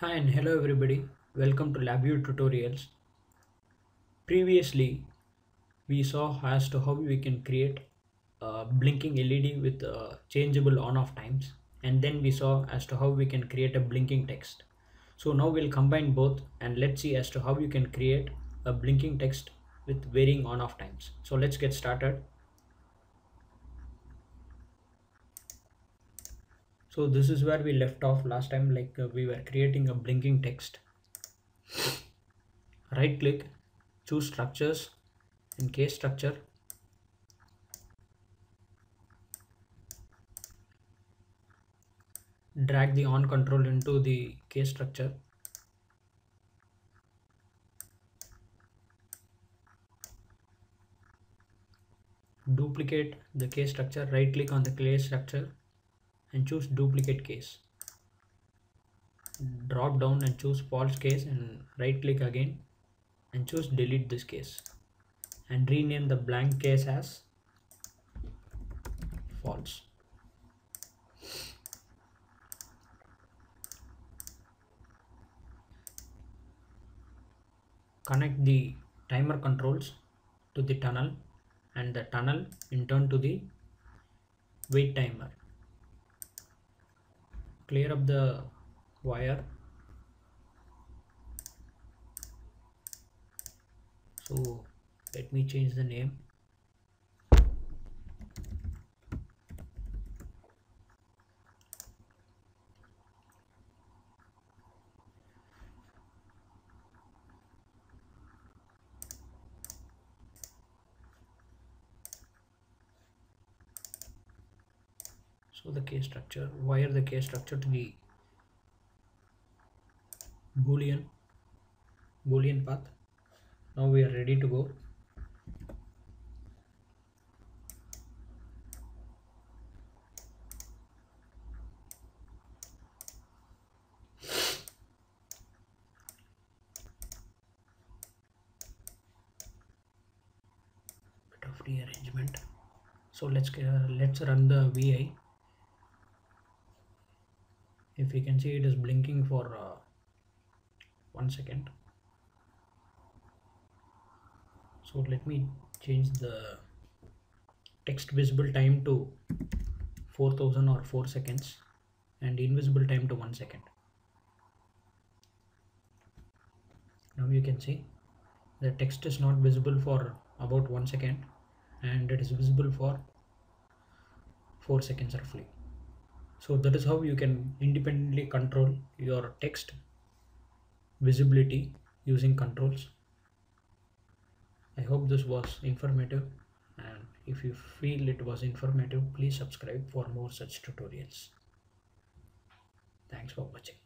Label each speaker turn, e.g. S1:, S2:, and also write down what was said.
S1: Hi and hello everybody. Welcome to LabVIEW tutorials. Previously, we saw as to how we can create a blinking LED with changeable on-off times, and then we saw as to how we can create a blinking text. So now we'll combine both and let's see as to how you can create a blinking text with varying on-off times. So let's get started. So this is where we left off last time like uh, we were creating a blinking text. Right click, choose structures in case structure. Drag the on control into the case structure. Duplicate the case structure, right click on the case structure and choose duplicate case. Drop down and choose false case and right click again and choose delete this case. And rename the blank case as false. Connect the timer controls to the tunnel and the tunnel in turn to the wait timer clear up the wire. So let me change the name so the case structure wire the case structure to the boolean boolean path. Now we are ready to go. Bit of rearrangement. So let's uh, let's run the vi if you can see it is blinking for uh, one second. So let me change the text visible time to 4000 or 4 seconds and invisible time to 1 second. Now you can see the text is not visible for about 1 second and it is visible for 4 seconds roughly so that is how you can independently control your text visibility using controls. I hope this was informative. And if you feel it was informative please subscribe for more such tutorials. Thanks for watching